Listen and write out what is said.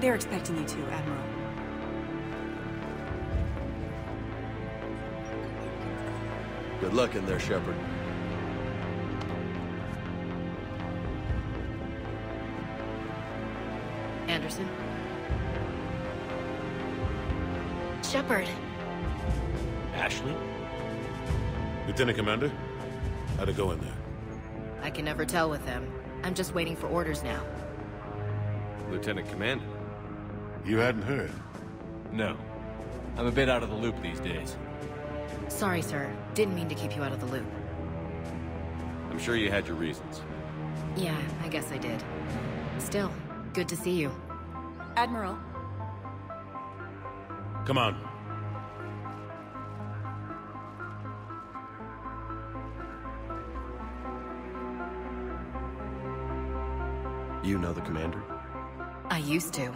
They're expecting you to, Admiral. Good luck in there, Shepard. Anderson? Shepard. Ashley? Lieutenant Commander? How'd it go in there? I can never tell with them. I'm just waiting for orders now. Lieutenant Commander? You hadn't heard? No. I'm a bit out of the loop these days. Sorry, sir. Didn't mean to keep you out of the loop. I'm sure you had your reasons. Yeah, I guess I did. Still, good to see you. Admiral, Come on. You know the commander? I used to.